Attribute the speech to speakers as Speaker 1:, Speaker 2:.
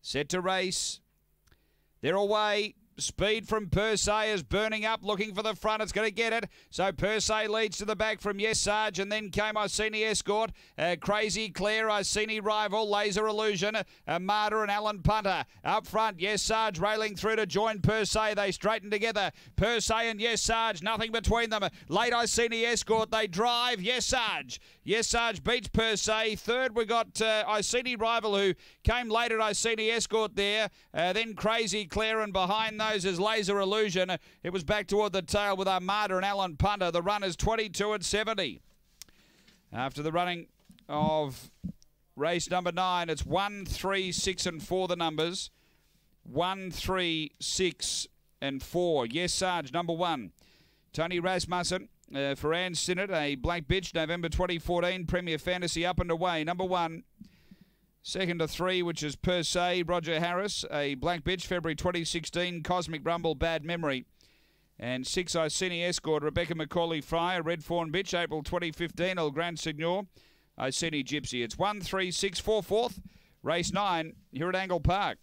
Speaker 1: Set to race. They're away. Speed from Per Se is burning up, looking for the front. It's going to get it. So Per Se leads to the back from Yes Sarge, and then came Iceni Escort, uh, Crazy Claire, Iceni Rival, Laser Illusion, uh, and Alan Punter. Up front, Yes Sarge railing through to join Per Se. They straighten together. Per Se and Yes Sarge, nothing between them. Late Iceni Escort, they drive. Yes Sarge. Yes Sarge beats Per Se. Third, we got uh, Iceni Rival, who came late at Iceni Escort there. Uh, then Crazy Claire, and behind those is Laser Illusion. It was back toward the tail with Armada and Alan Punter. The run is 22 and 70. After the running of race number nine, it's 1, 3, 6, and 4 the numbers. 1, 3, 6, and 4. Yes, Sarge, number one. Tony Rasmussen. Uh, for Ann Sinnott, a black bitch, November 2014, Premier Fantasy up and away. Number one. Second to three, which is per se, Roger Harris, a black bitch, February 2016, Cosmic Rumble, Bad Memory. And six, Iceni Escort, Rebecca Macaulay Fryer, Red Fawn Bitch, April 2015, El Grand Senor, Iceni Gypsy. It's one, three, six, four, fourth, race nine here at Angle Park.